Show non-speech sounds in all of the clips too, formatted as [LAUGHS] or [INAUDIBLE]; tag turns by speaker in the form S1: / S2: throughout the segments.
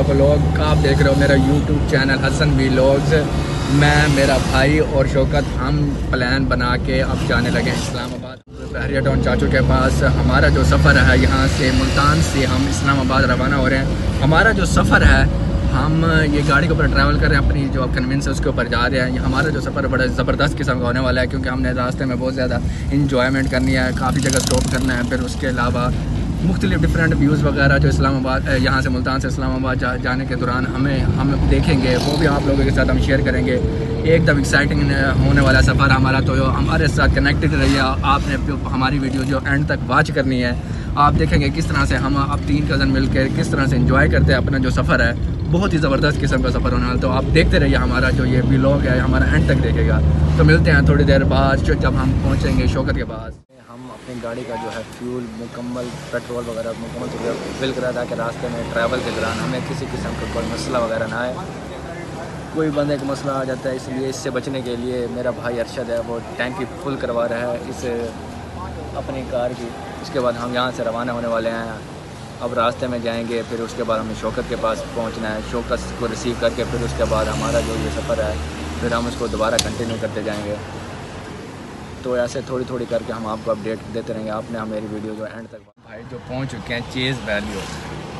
S1: का ब्लॉग आप देख रहे हो मेरा यूट्यूब चैनल हसन व्लॉग्स मैं, मेरा भाई और शौकत, हम प्लान बना के अब जाने लगे हैं इस्लामाबाद। बहरिया टाउन चाचू के पास हमारा जो सफ़र है, यहाँ से मुल्तान से हम इस्लामाबाद रवाना हो रहे हैं। हमारा जो सफ़र है, हम ये गाड़ी के ऊपर ट्रैवल कर रहे हैं, अपनी जो आप कन्वेंस है, उसके ऊपर जा रहे हैं। हमारा जो सफ़र बड़ा ज़बरदस्त किस्म का होने वाला है, क्योंकि हमने रास्ते में बहुत ज़्यादा इंजॉयमेंट करनी है, काफ़ी जगह स्टॉप करना है, फिर उसके अलावा मुख्तलिफ़ डिफरेंट व्यूज़ वगैरह जो इस्लामाबाद यहाँ से मुल्तान से इस्लामाबाद जा, जाने के दौरान हमें हम देखेंगे वो भी आप लोगों के साथ हम शेयर करेंगे। एकदम एक्साइटिंग होने वाला सफ़र हमारा तो हमारे साथ कनेक्टेड रहिए। आपने हमारी वीडियो जो एंड तक वॉच करनी है आप देखेंगे किस तरह से हम आप तीन कज़न मिलकर किस तरह से इंजॉय करते हैं अपना जो सफ़र है। बहुत ही ज़बरदस्त किस्म का सफ़र होने वाला तो आप देखते रहिए हमारा जो ये ब्लॉग है हमारा एंड तक देखेगा। तो मिलते हैं थोड़ी देर बाद जब हम पहुँचेंगे शौकत के पास। अपनी गाड़ी का जो है फ्यूल, मुकम्मल पेट्रोल वगैरह, मुकम्मल जो फिल करा था कि रास्ते में ट्रैवल के दौरान हमें किसी किस्म का कोई मसला वगैरह ना आए। कोई बंदे का मसला आ जाता है, इसलिए इससे बचने के लिए मेरा भाई अरशद है, वो टैंकी फुल करवा रहा है इस अपनी कार की। उसके बाद हम यहाँ से रवाना होने वाले हैं। अब रास्ते में जाएँगे, फिर उसके बाद हमें शौकत के पास पहुँचना है। शौकत को रिसीव करके फिर उसके बाद हमारा जो ये सफ़र है, फिर हम उसको दोबारा कंटिन्यू करते जाएँगे। तो ऐसे थोड़ी थोड़ी करके हम आपको अपडेट देते रहेंगे। आपने हमारी वीडियो को एंड तक भाई, जो पहुँच चुके हैं, चेज़ वैल्यू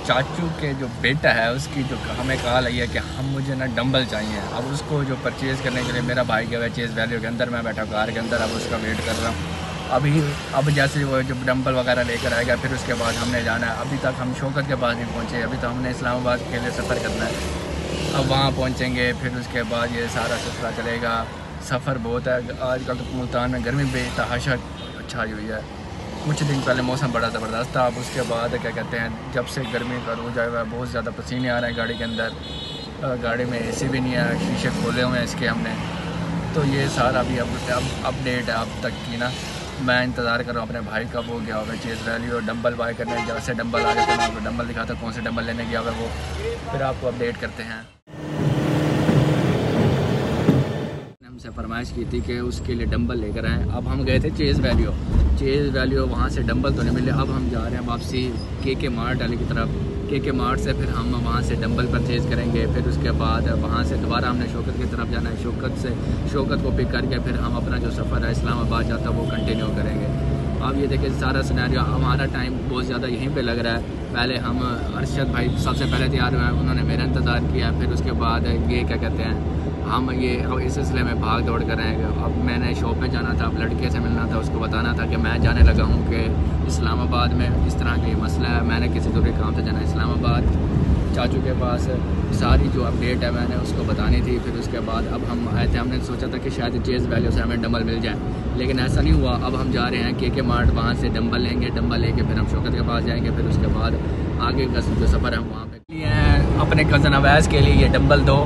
S1: चाचू के जो बेटा है, उसकी जो हमें कहा लगी है कि हम मुझे ना डंबल चाहिए। अब उसको जो परचेज़ करने के लिए मेरा भाई गया हुआ चेज़ वैल्यू के अंदर, मैं बैठा कार के अंदर, अब उसका वेट कर रहा हूँ। अभी, अब जैसे वो जो डंबल वगैरह लेकर आएगा, फिर उसके बाद हमने जाना है। अभी तक हम शोकत के पास नहीं पहुँचे अभी तो हमने इस्लामाबाद के लिए सफ़र करना है। अब वहाँ पहुँचेंगे, फिर उसके बाद ये सारा सिलसिला चलेगा। सफ़र बहुत है। आजकल तो मुल्तान में गर्मी बेतहाशा छाई हुई है। कुछ दिन पहले मौसम बड़ा ज़बरदस्त था, अब उसके बाद क्या कहते हैं, जब से गर्मी का रोज आया हुआ है, बहुत ज़्यादा पसीने आ रहे हैं गाड़ी के अंदर। गाड़ी में एसी भी नहीं है, शीशे खोले हुए हैं इसके हमने। तो ये सारा अभी अब अब अपडेट है अब तक की ना। मैं इंतज़ार कर रहा हूँ अपने भाई कब हो गया होगा चेज़ रैली और डम्बल बाय करने। जैसे डम्बल आ गया तो मैं आपको डंबल दिखाता हूँ, कौन से डम्बल लेने गया होगा वो। फिर आपको अपडेट करते हैं। हमसे फरमाइश की थी कि उसके लिए डंबल लेकर आएँ। अब हम गए थे चेज़ वैल्यू। चेज़ वैल्यू, वहाँ से डंबल तो नहीं मिले। अब हम जा रहे हैं वापसी के के मार्ट वाले की तरफ़। के के मार्ट से फिर हम वहाँ से डंबल परचेज़ करेंगे। फिर उसके बाद वहाँ से दोबारा हमने शौकत की तरफ़ जाना है। शौकत से, शौकत को पिक करके फिर हम अपना जो सफ़र है, इस्लामाबाद जाता है, वो कंटिन्यू करेंगे। अब ये देखिए सारा सिनेरियो हमारा टाइम बहुत ज़्यादा यहीं पे लग रहा है। पहले हम अरशद भाई सबसे पहले तैयार हुए हैं। उन्होंने मेरा इंतज़ार किया। फिर उसके बाद ये क्या कहते हैं? हम ये इस सिलसिले में भाग दौड़ कर रहे हैं अब मैंने शॉप पे जाना था, अब लड़के से मिलना था, उसको बताना था कि मैं जाने लगा हूँ कि इस्लामाबाद में इस तरह का मसला है। मैंने किसी दूसरे काम से जाना, इस्लामाबाद चाचू के पास सारी जो अपडेट है मैंने उसको बतानी थी। फिर उसके बाद अब हम आए थे, हमने सोचा था कि शायद चेज़ वैल्यू से हमें डम्बल मिल जाए। लेकिन ऐसा नहीं हुआ। अब हम जा रहे हैं के के मार्ट वहाँ से डम्बल लेंगे डम्बल लेके फिर हम शौकत के पास जाएँगे। फिर उसके बाद आगे का जो सफ़र है वहाँ पर अपने कज़न अवैस के लिए ये डम्बल दो।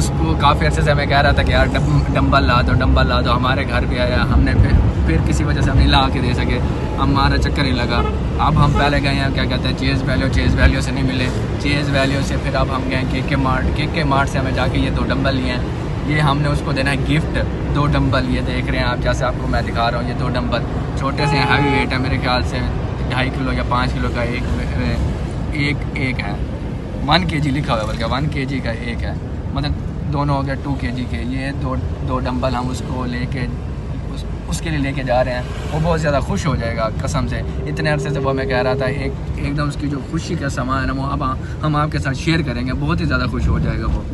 S1: उसको काफ़ी अर्से से हमें कह रहा था कि यार डम्बल ला दो डम्बल ला दो। हमारे घर भी आया, हमने फिर फिर किसी वजह से हम नहीं ला के दे सके। हमारा चक्कर ही लगा। अब हम पहले गए हैं, क्या कहते हैं चेज़ वैल्यू चेज़ वैल्यू से नहीं मिले। चेज़ वैल्यू से फिर अब हम गए के के मार्ट के के मार्ट से हमें जाके ये दो डम्बल लिए हैं। ये हमने उसको देना है गिफ्ट दो डम्बल ये देख रहे हैं आप, जैसे आपको मैं दिखा रहा हूँ, ये दो डम्बल छोटे से हैवी वेट है मेरे ख्याल से। ढाई किलो या पाँच किलो का एक एक एक है। वन के जी लिखा हुआ है, बल्कि वन के जी का एक है। मतलब दोनों हो गए टू के जी के। ये दो दो डंबल हम उसको लेके उस, उसके लिए लेके जा रहे हैं। वो बहुत ज़्यादा खुश हो जाएगा कसम से। इतने अरसे से वो मैं कह रहा था एक एकदम उसकी जो खुशी का सामान है वो अब हम आपके साथ शेयर करेंगे। बहुत ही ज़्यादा खुश हो जाएगा वो।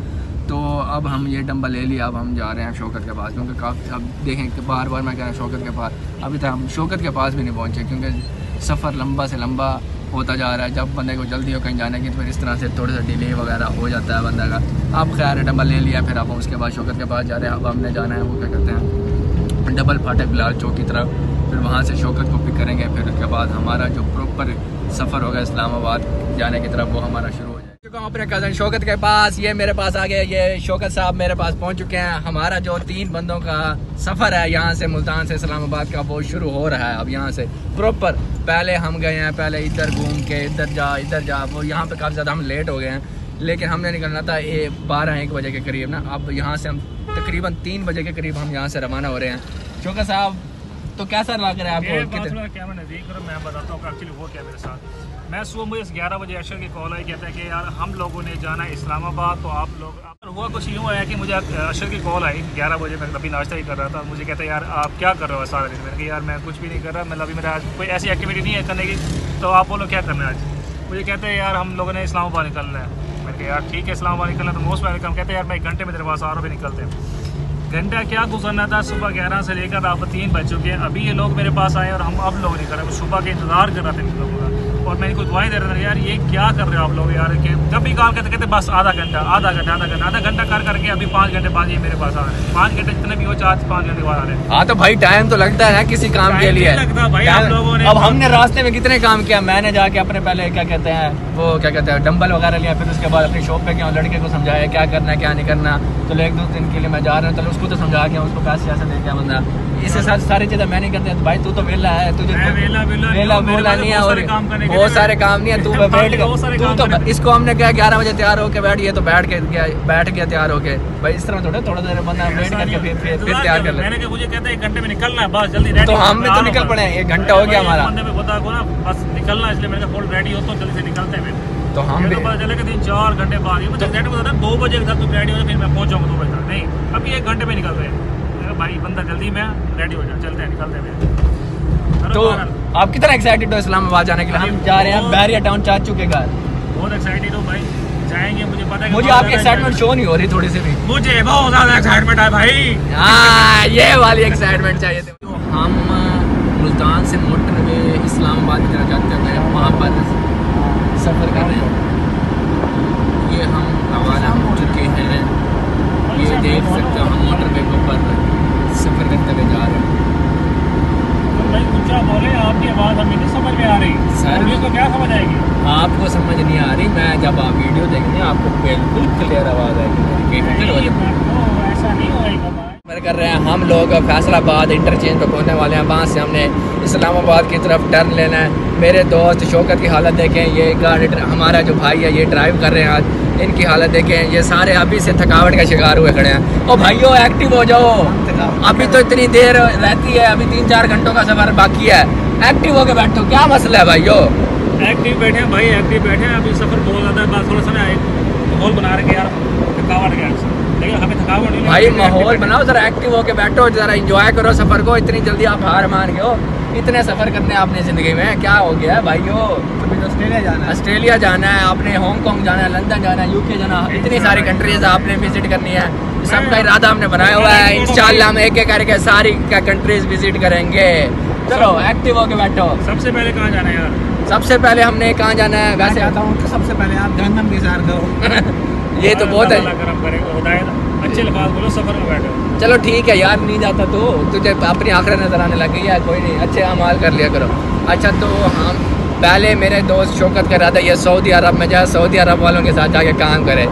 S1: तो अब हम ये डंबल ले लिया अब हम जा रहे हैं शौकत के पास क्योंकि काफ़ी अब देखें कि बार बार मैं कह रहा हूँ शौकत के पास अभी तक हम शौकत के पास भी नहीं पहुँचे क्योंकि सफ़र लंबा से लंबा होता जा रहा है। जब बंदे को जल्दी हो कहीं जाने की तो फिर इस तरह से थोड़ा सा डिले वगैरह हो जाता है बंदा का। आप खैर डबल ले लिया, फिर आप उसके बाद शोकत के पास जा रहे हैं। अब हमने जाना है, वो क्या कहते हैं? डबल फाटक लाल चौक की तरफ़। फिर वहाँ से शोकत को पिक करेंगे। फिर उसके बाद हमारा जो प्रॉपर सफ़र होगा इस्लामाबाद जाने की तरफ़, वो हमारा शुरू चुका हूँ अपने कज़न शौकत के पास। ये मेरे पास आ गए। ये शौकत साहब मेरे पास पहुँच चुके हैं। हमारा जो तीन बंदों का सफ़र है यहाँ से मुल्तान से इस्लामाबाद का वो शुरू हो रहा है अब यहाँ से। प्रॉपर पहले हम गए हैं पहले इधर घूम के इधर जा इधर जा। वो यहाँ पे काफ़ी ज़्यादा हम लेट हो गए हैं लेकिन हमने निकलना था ये बारह एक बजे के करीब ना। अब यहाँ से हम तकरीबन तीन बजे के करीब हम यहाँ से रवाना हो रहे हैं। शौकत साहब तो कैसा लग रहा है आपको?
S2: मैं सुबह मुझे ग्यारह बजे अशर की कॉल आई, कहता है कि यार हम लोगों ने जाना है इस्लामाबाद तो आप लोग हुआ कुछ यूँ है कि मुझे अशर की कॉल आई ग्यारह बजे, मैं अभी नाश्ता ही कर रहा था। मुझे कहता है, यार, आप क्या कर रहे हो सारा दिन? मैंने कहा, यार, मैं कुछ भी नहीं कर रहा मतलब अभी मेरा आज कोई ऐसी एक्टिविटी नहीं है करने की तो आप बोलो क्या करना है आज? मुझे कहते हैं, यार, हम लोगों ने इस्लामाबाद निकलना है। मैंने कहा, यार, ठीक है, इस्लामाबाद निकलना तो मोस्ट वेलकम कहते हैं, यार, मैं एक घंटे में तेरे पास आ रहा निकलते हैं। घंटा क्या गुजरना था? सुबह ग्यारह से लेकर आप तीन बज चुके हैं। अभी ये लोग मेरे पास आए और हम अब लोग नहीं कर रहे सुबह के इंतज़ार कर रहे थे इन लोगों का। और मैं इनको दुआई दे रहा था यार ये क्या कर रहे हो आप लोग यार? कि जब भी काम करते कहते बस आधा घंटा आधा घंटा आधा घंटा आधा घंटा कर करके अभी पाँच घंटे बाद ये मेरे पास आ रहे हैं। पाँच घंटे जितने भी हो चार पाँच घंटे बाद आ रहे हैं।
S1: हाँ तो भाई टाइम तो लगता है किसी काम के लिए।
S2: लगता भाई, आप लोगों ने- अब हमने
S1: रास्ते में कितने काम किया? मैंने जाके अपने पहले क्या कहते हैं वो क्या कहते हैं डम्बल वगैरह लिया फिर उसके बाद अपनी शॉप पे गया लड़के को समझाया क्या करना है क्या नहीं करना। चलो एक दो दिन के लिए मैं जा रहा हूँ चलो उसको तो समझा गया उसको पैसे ऐसे दे गया बंदा। इससे साथ सारी चीज़ें मैं नहीं करते भाई तू तो वेला है तुझे मैं वेला- वेला वेला हूँ, मेरे नहीं है और सारे
S2: काम बहुत। सारे
S1: काम नहीं है तू [LAUGHS] बैठ गया तू तो इसको हमने क्या ग्यारह बजे तैयार होके बैठ गया तो बैठ के गया बैठ गया तैयार होके। भाई इस तरह थोड़ा थोड़ा देर बंदा वेट करके फिर तैयार कर ले। मैंने
S2: कहा मुझे कहते हैं एक घंटे में निकलना है बस जल्दी तो हम भी तो निकल पड़े
S1: हैं, एक घंटा हो गया हमारा।
S2: बता को ना बस निकलना इसलिए मैंने कहा रेडी हो तो जल्दी से निकलते हैं
S1: तो हम भी तो पता
S2: चला कि तीन चार घंटे बाद मुझे एग्जैक्ट दो बजे तक तुम रेडी हो फिर मैं पहुँच जाऊँगा दो बजे तक। नहीं अभी एक घंटे में निकल रहे हैं। कहा, भाई बंदा जल्दी में रेडी हो जाए चलते हैं निकलते हैं तो
S1: आप कितना एक्साइटेड हो। इस्लामाबाद जाने के लिए। हम जा रहे हैं बैरिया टाउन चाचू के घर
S2: बहुत एक्साइटेड हो भाई। जाएँगे मुझे पता है मुझे आपकी एक्साइटमेंट
S1: शो नहीं हो रही थोड़ी सी भी।
S2: मुझे बहुत ज़्यादा एक्साइटमेंट है भाई। हाँ ये
S1: वाली एक्साइटमेंट चाहिए थी। तो हम मुल्तान से मोटर वे इस्लामाबाद की तरफ़ जाते हुए वहाँ पर सफ़र कर रहे हैं। ये हम रवाना हो चुके हैं।
S2: ये देख सकते हो हम मोटर वे के
S1: ऊपर सफ़र करते हुए जा रहे हैं।
S2: भाई बोले आपकी आवाज़ हमें नहीं समझ में आ रही। सर। को क्या समझ आएगी?
S1: आपको समझ नहीं आ रही मैं जब आप वीडियो देखेंगे आपको बिल्कुल क्लियर आवाज़ आएगी तो
S2: ऐसा नहीं होएगा सफ़र
S1: कर रहे हैं हम लोग फैसलाबाद इंटरचेंज पे पहुँचने वाले हैं। वहाँ से हमने इस्लामाबाद की तरफ़ टर्न लेना है। मेरे दोस्त शौकत की हालत देखें ये गाड़ी हमारा जो भाई है ये ड्राइव कर रहे हैं आज। इनकी हालत देखें ये सारे अभी से थकावट का शिकार हुए खड़े हैं। ओ भाइयों एक्टिव हो जाओ। अभी तो इतनी देर रहती है अभी तीन चार घंटों का सफ़र बाकी है। एक्टिव होके बैठो क्या मसला है भाइयों?
S2: एक्टिव बैठे हैं भाई एक्टिव बैठे हैं। अभी सफ़र बहुत ज़्यादा है थोड़ा सा ना एक माहौल बना रखे यार थकावट गया लेकिन हमें थकावट नहीं भाई माहौल बनाओ
S1: जरा एक्टिव होके बैठो जरा इंजॉय करो सफ़र को इतनी जल्दी आप हार मान गए हो। इतने सफ़र करने आपने ज़िंदगी में। क्या हो गया है भाइयों?
S3: तो ऑस्ट्रेलिया जाना है।
S1: ऑस्ट्रेलिया जाना है आपने हांगकांग जाना है लंदन जाना है यूके जाना है इतनी सारी कंट्रीज़ आपने विज़िट करनी है। सबका इरादा हमने बनाया हुआ है। इंशाल्लाह हम एक एक करके सारी का कंट्रीज़ विज़िट करेंगे। चलो एक्टिव होके बैठो।
S2: सबसे पहले कहाँ जाना है यार?
S1: सबसे पहले हमने कहाँ जाना है? वैसे आता
S3: हूँ सबसे पहले आप जहन्नम की सैर
S1: करो ये तो बहुत है।
S2: करे अच्छे बोलो सफ़र में बैठो
S1: चलो ठीक है यार नहीं जाता तो तुझे अपनी आखिरत नज़र आने लग गई है कोई नहीं अच्छे अमाल कर लिया करो। अच्छा तो हम पहले मेरे दोस्त शौकत का इरादा ये सऊदी अरब में जाए सऊदी अरब वालों के साथ जाके काम करे।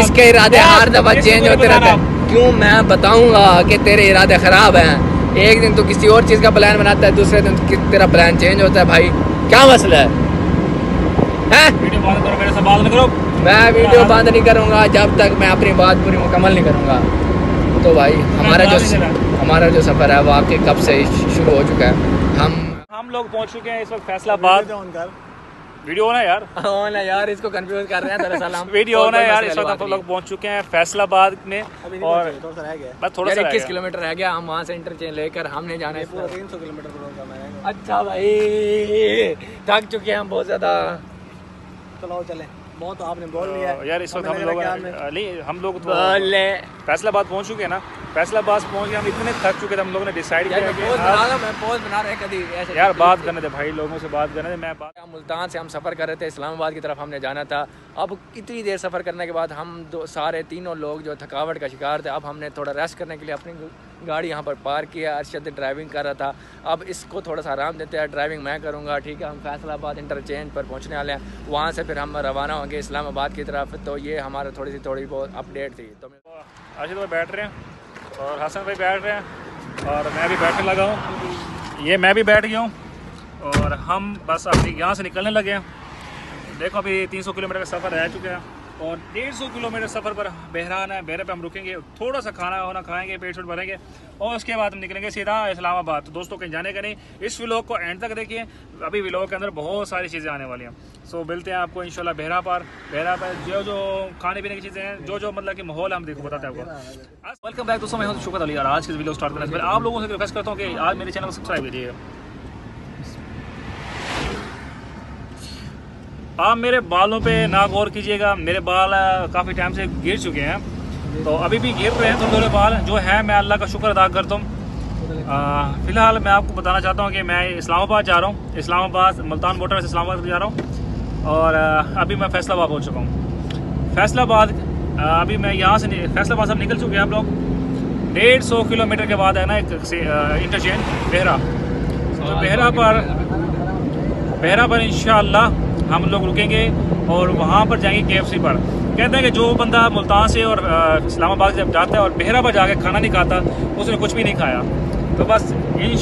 S2: इसके इरादे हर दफ़ा चेंज होते रहते हैं?
S1: क्यों मैं बताऊँगा कि तेरे इरादे खराब हैं? एक दिन तू किसी और चीज़ का प्लान बनाता है दूसरे दिन तेरा प्लान चेंज होता है भाई। क्या मसला है? हैं?
S2: मैं वीडियो बंद
S1: नहीं करूँगा जब तक मैं अपनी बात पूरी मुकम्मल नहीं करूँगा। तो भाई हमारा जो हमारा जो सफ़र है वो आपके कब से शुरू हो चुका है। हम
S2: हम लोग पहुँच चुके हैं इस वक्त फैसलाबाद। वीडियो होना है यार।
S1: [LAUGHS] हो ना यार इसको कंफ्यूज कर रहे हैं दरअसल हम वीडियो होना यार इस वक्त हम लोग
S2: पहुँच चुके हैं फैसलाबाद में
S3: और थोड़ा रह गया।
S2: बस थोड़ा सा इक्कीस।
S1: किलोमीटर रह गया हम वहाँ से इंटरचेंज लेकर हमने जाना है पूरा
S3: तीन सौ किलोमीटर का मैं
S1: अच्छा भाई थक चुके हैं हम बहुत ज़्यादा।
S3: चलो चले। बहुत आपने
S2: बोल लिया यार इस वक्त हम लोग नहीं हम लोग तो फैसलाबाद पहुँच चुके हैं ना। फैसलाबाद पहुँच के हम इतने थक चुके थे हम लोगों ने डिसाइड किया कि बना
S1: रहा मैं पोज बना रहा है कभी ऐसे यार बात करने
S2: दे भाई लोगों से बात करने दे मैं बात
S1: मुल्तान से हम सफ़र कर रहे थे इस्लामाबाद की तरफ़ हमने जाना था। अब इतनी देर सफ़र करने के बाद हम दो सारे तीनों लोग जो थकावट का शिकार थे अब हमने थोड़ा रेस्ट करने के लिए अपनी गाड़ी यहाँ पर पार्क किया अरशद ड्राइविंग कर रहा था। अब इसको थोड़ा सा आराम देते हैं। ड्राइविंग मैं करूँगा, ठीक है? हम फैसलाबाद इंटरचेंज पर पहुँचने वाले हैं। वहाँ से फिर हम रवाना होंगे इस्लामाबाद की तरफ़। तो ये हमारा थोड़ी सी थोड़ी बहुत अपडेट थी। तो मैं
S2: अर्षद भाई बैठ रहे हैं और हसन भाई बैठ रहे हैं और मैं भी बैठने लगा हूँ। ये मैं भी बैठ गया हूँ और हम बस अभी यहाँ से निकलने लगे हैं। देखो अभी 300 किलोमीटर का सफ़र रह चुका है। और डेढ़ सौ किलोमीटर सफ़र पर बहरान है, बहरे पे हम रुकेंगे, थोड़ा सा खाना वाना खाएँगे, पेट शूट भरेंगे, और उसके बाद हम निकलेंगे सीधा इस्लामाबाद। तो दोस्तों, कहीं जाने का नहीं, इस व्लॉग को एंड तक देखिए। अभी व्लॉग के अंदर बहुत सारी चीज़ें आने वाली हैं। सो मिलते हैं आपको, इंशाल्लाह, बहरा पर। बहरा पर, जो जो खाने पीने की चीज़ें हैं, जो जो मतलब कि माहौल हम देखो, बताते हैं
S3: आपको।
S2: वेलकम बैक दोस्तों, मैं शुक्र अली आज की वीडियो स्टार्ट करने से पहले आप लोगों से रिक्वेस्ट करता हूँ कि आज मेरे चैनल को सब्सक्राइब कीजिएगा आप मेरे बालों पे ना गौर कीजिएगा, मेरे बाल काफ़ी टाइम से गिर चुके हैं। तो अभी भी गिर रहे हैं थोड़े थोड़े बाल, जो है, मैं अल्लाह का शुक्र अदा करता हूँ। फ़िलहाल मैं आपको बताना चाहता हूँ कि मैं इस्लामाबाद जा रहा हूँ। इस्लामाबाद, मुल्तान मोटर से इस्लामाबाद जा रहा हूँ और अभी मैं फैसलाबाद पहुँच चुका हूँ। फैसलाबाद अभी मैं यहाँ से फैसलाबाद से निकल चुके हैं आप लोग। डेढ़ सौ किलोमीटर के बाद है ना एक इंटरचेंज, बेहरा।
S1: तो बेहरा पर
S2: बेहरा पर इन हम लोग रुकेंगे और वहाँ पर जाएँगे के पर। कहते हैं कि जो बंदा मुल्तान से और इस्लामाबाद से जब जाता है और बेहरा पर जाके खाना नहीं खाता, उसने कुछ भी नहीं खाया। तो बस इन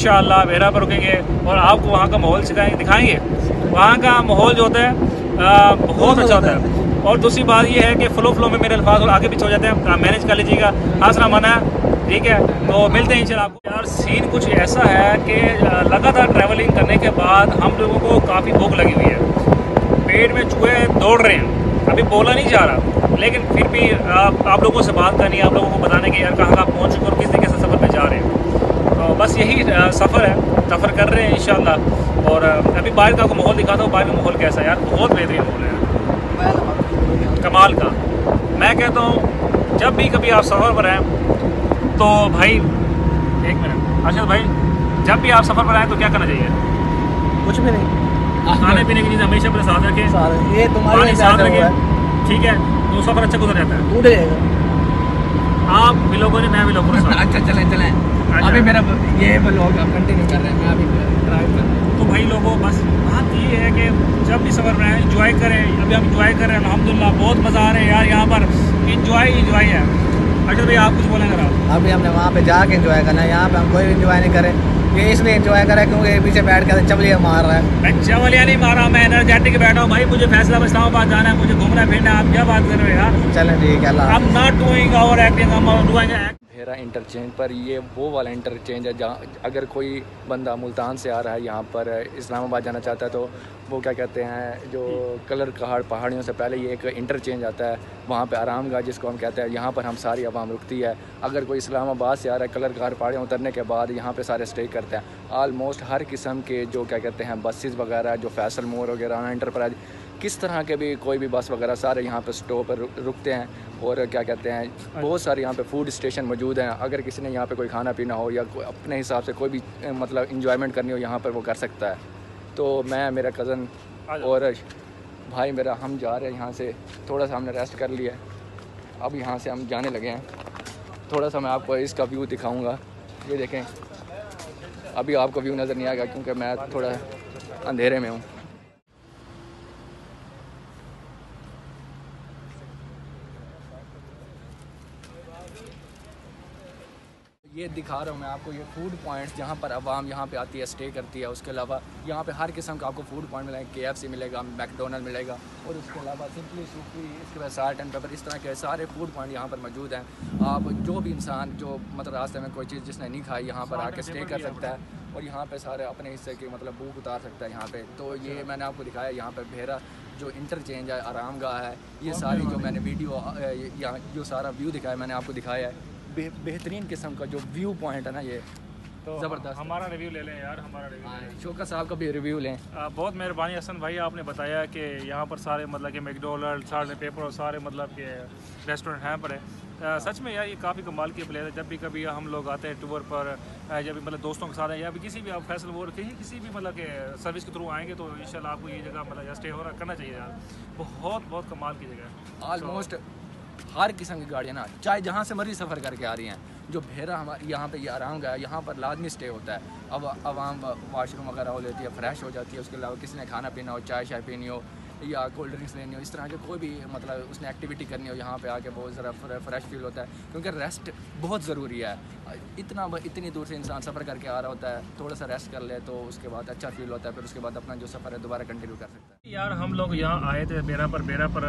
S2: बेहरा पर रुकेंगे और आपको वहाँ का माहौल सिखाएँगे दिखाएँगे। वहाँ का माहौल जो होता है बहुत अच्छा होता है। और दूसरी बात ये है कि फ्लो फ्लो में मेरे अल्फाज और आगे पीछे हो जाते हैं, आप मैनेज कर लीजिएगा। हासना मना है ठीक है? तो मिलते हैं इंशाल्लाह आपको। यार सीन कुछ ऐसा है कि लगातार ट्रैवलिंग करने के बाद हम लोगों को काफ़ी भूख लगी हुई है। पेट में चूहे दौड़ रहे हैं। अभी बोला नहीं जा रहा। लेकिन फिर भी आप आप लोगों से बात करनी है, आप लोगों को बताने के, यार कहाँ कहाँ पहुँच चुके और किस तरीके से सफ़र में जा रहे हैं। तो बस यही सफ़र है। सफ़र कर रहे हैं इन और अभी बाहर का माहौल दिखाता हूँ बाहर का माहौल कैसा है? यार, बहुत बेहतरीन माहौल
S3: है।
S2: कमाल का। मैं कहता हूँ, जब भी कभी आप सफ़र पर हैं तो भाई, एक मिनट। अच्छा भाई, जब भी आप सफ़र पर आए तो क्या करना चाहिए?
S3: कुछ भी नहीं।
S1: खाने
S2: पीने की चीज़ हमेशा अपने साथ
S3: रखें। ये तुम्हारे साथ रखें।
S2: ठीक है? तो सफ़र अच्छा गुजर जाता है।
S3: टूट जाएगा
S2: आप भी लोगों ने मैं भी लोगों ने [LAUGHS]
S1: अच्छा चलें चलें। अच्छा।
S2: अभी मेरा
S1: ये लोग आप कंटिन्यू कर रहे हैं मैं अभी ड्राइव कर
S2: तो भाई लोगों बस बात ये है कि जब भी सफ़र में इंजॉय करें। अभी हम इंजॉय कर रहे हैं अलहमदिल्ला बहुत मज़ा आ रहा है यार यहाँ पर। इंजॉय इंजॉय है। अच्छा भाई आप कुछ बोलें जरा।
S3: अभी हमने वहाँ पे जाके इंजॉय करना है। यहाँ पे हम कोई इंजॉय नहीं करें। ये इसलिए रहा है क्योंकि पीछे बैठ कर चवलिया मार रहा है।
S2: मैं चवलिया नहीं मारा मैं एनर्जेटिक बैठा हूँ भाई। मुझे फैसला इस्लामाबाद जाना है मुझे घूमना फिरना आप क्या बात कर रहे हो यार?
S3: चलें ठीक है अल्लाह
S1: भेरा इंटरचेंज पर ये वो वाला इंटरचेंज है जहाँ अगर कोई बंदा मुल्तान से आ रहा है यहाँ पर इस्लामाबाद जाना चाहता है तो वो क्या कहते हैं जो कलर पहाड़ पहाड़ियों से पहले ये एक इंटरचेंज आता है वहाँ पे आराम गाह जिसको हम कहते हैं यहाँ पर हम सारी आवाम रुकती है। अगर कोई इस्लामाबाद से आ रहा है कलर पहाड़ पहाड़ियाँ उतरने के बाद यहाँ पे सारे स्टे करते हैं। आलमोस्ट हर किस्म के जो क्या कहते हैं बसेस वगैरह जो फैसल मोर वगैरह इंटरप्राइज किस तरह के भी कोई भी बस वगैरह सारे यहाँ पर स्टॉप पर रुकते हैं और क्या कहते हैं बहुत सारे यहाँ पे फ़ूड स्टेशन मौजूद हैं। अगर किसी ने यहाँ पे कोई खाना पीना हो या अपने हिसाब से कोई भी मतलब इंजॉयमेंट करनी हो यहाँ पर वो कर सकता है। तो मैं मेरा कज़न
S2: और
S1: भाई मेरा हम जा रहे हैं यहाँ से थोड़ा सा हमने रेस्ट कर लिया। अब यहाँ से हम जाने लगे हैं। थोड़ा सा मैं आपको इसका व्यू दिखाऊँगा। ये देखें। अभी आपको व्यू नज़र नहीं आएगा क्योंकि मैं थोड़ा अंधेरे में हूँ। ये दिखा रहा हूँ मैं आपको ये फ़ूड पॉइंट्स जहाँ पर आवाम यहाँ पे आती है स्टे करती है उसके अलावा यहाँ पे हर किस्म का आपको फ़ूड पॉइंट मिलेगा के एफ़ सी मिलेगा मैकडोनल्ड मिलेगा और उसके अलावा सिंपली सूपी इसके बाद साल्ट एंड पेपर इस तरह के सारे फ़ूड पॉइंट यहाँ पर मौजूद हैं। आप जो भी इंसान जो मतलब रास्ते में कोई चीज़ जिसने नहीं खाई यहाँ पर आके स्टे कर सकता है और यहाँ पे सारे अपने हिस्से की मतलब भूख उतार सकता है यहाँ पे। तो ये अच्छा। मैंने आपको दिखाया यहाँ पे भेरा जो इंटरचेंज है आराम गाह है ये सारी जो मैंने वीडियो यहाँ जो सारा व्यू दिखाया मैंने आपको दिखाया है। बेहतरीन किस्म का जो व्यू पॉइंट है ना ये
S2: तो ज़बरदस्त। हमारा रिव्यू ले लें यार हमारा रिव्यू हाँ,
S1: शोका साहब का भी रिव्यू लें। आ,
S2: बहुत मेहरबानी हसन भाई आपने बताया कि यहाँ पर सारे मतलब कि मैकडोनल्ड सारे पेपर और सारे मतलब के रेस्टोरेंट हैं पड़े सच में यार ये काफ़ी कमाल की प्लेस है। जब भी कभी हम लोग आते हैं टूर पर जब भी मतलब दोस्तों के साथ हैं या भी किसी भी आप फैसल वो कहीं किसी भी मतलब के सर्विस के थ्रू आएँगे तो इन आपको ये जगह मतलब स्टे हो रहा करना चाहिए यार। बहुत बहुत कमाल की जगह है।
S1: ऑलमोस्ट हर किस्म की गाड़ियाँ ना, चाहे जहाँ से मर्ज़ी सफ़र करके आ रही हैं, जो भेरा हमारे, यहाँ पर आराम गया यहाँ पर लाजमी स्टे होता है। अब आवाम वाशरूम वगैरह हो लेती है फ्रेश हो जाती है, उसके अलावा किसी ने खाना पीना हो चाय शाय पीनी हो या कोल्ड ड्रिंक्स लेनी हो इस तरह के कोई भी मतलब उसने एक्टिविटी करनी हो यहाँ पे आके बहुत ज़रा फ्रेश फील होता है क्योंकि रेस्ट बहुत ज़रूरी है। इतना इतनी दूर से इंसान सफ़र करके आ रहा होता है थोड़ा सा रेस्ट कर ले तो उसके बाद अच्छा फील होता है फिर उसके बाद अपना जो सफ़र है दोबारा कंटिन्यू कर सकता है।
S2: यार हम लोग यहाँ आए थे बेरा पर बेरा पर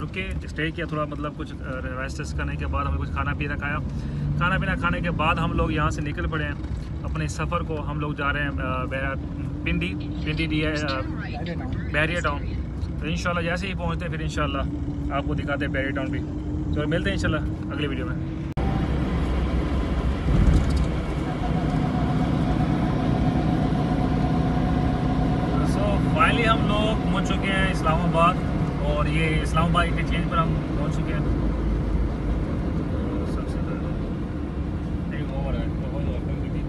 S2: रुके स्टे किया थोड़ा मतलब कुछ रेस्ट करने के बाद हमने कुछ खाना पीना खाया। खाना पीना खाने के बाद हम लोग यहाँ से निकल पड़े हैं अपने सफ़र को हम लोग जा रहे हैं अ, पिंडी पिंडी डी बैरिया टाउन तो इंशाल्लाह जैसे ही पहुँचते हैं फिर इंशाल्लाह आपको दिखाते हैं बैरिया टाउन भी। तो मिलते हैं इंशाल्लाह अगले वीडियो में। सो फाइनली हम लोग पहुँच चुके हैं इस्लामाबाद और ये इस्लामाबाद इंटरचेंज पर हम पहुँच चुके हैं तो सबसे पहले एक ओवर है तो ओवर ओवर कर दीजिए।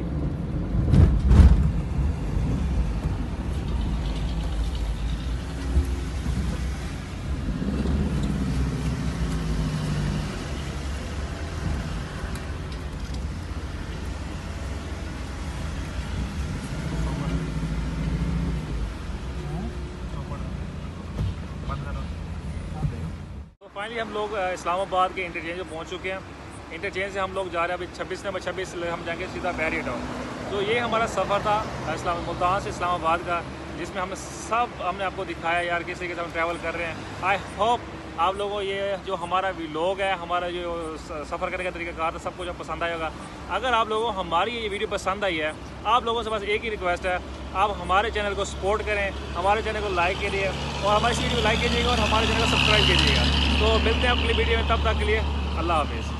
S2: तो फाइनली हम लोग इस्लामाबाद के इंटरचेंज में पहुँच चुके हैं। इंटरचेंज से हम लोग जा रहे हैं अभी छब्बीस नंबर छब्बीस हम जाएँगे सीधा बैरिया टाउन तो ये हमारा सफ़र था, इस्लाम, मुल्तान से इस्लामाबाद का, जिसमें हमने सब हमने आपको दिखाया यार, किसी के साथ ट्रैवल कर रहे हैं। आई होप आप लोगों को ये जो हमारा व्लॉग है, हमारा जो सफ़र करने का तरीका कार था, सब कुछ अब पसंद आएगा अगर आप लोगों को हमारी ये वीडियो पसंद आई है, आप लोगों से बस एक ही रिक्वेस्ट है, आप हमारे चैनल को सपोर्ट करें, हमारे चैनल को लाइक कीजिए और हमारी वीडियो को लाइक कीजिएगा और हमारे चैनल को सब्सक्राइब कीजिएगा। तो मिलते हैं अपनी वीडियो में तब तक के लिए अल्लाह हाफिज़।